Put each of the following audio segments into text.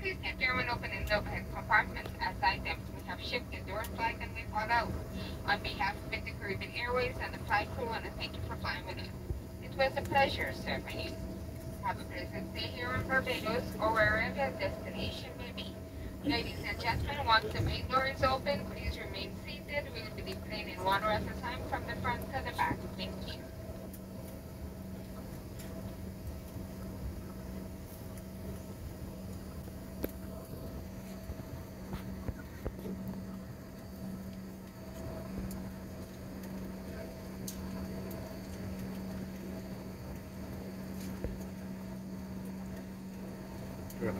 Please keep your window open in the overhead compartments as items we have shipped the door slide and we fall out. On behalf of the Caribbean Airways and the flight crew, I want to thank you for flying with us. It was a pleasure serving you. Have a pleasant stay here in Barbados or wherever your destination may be. Ladies and gentlemen, once the main door is open, please remain seated. We will be deplaning one row at a time from the front to the back. Thank you. Ladies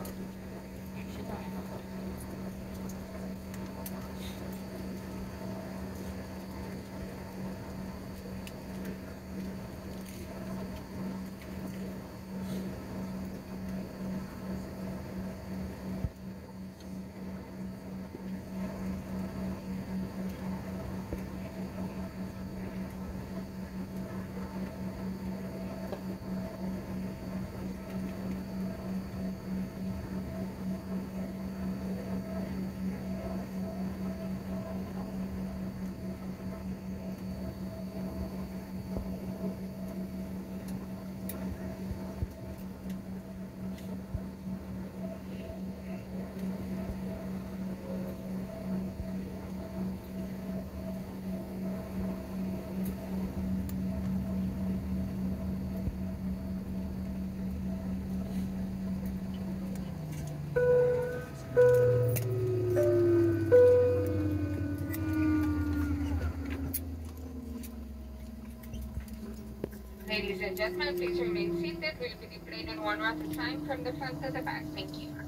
and gentlemen, please remain seated. We'll be deplaning one row at a time from the front to the back. Thank you.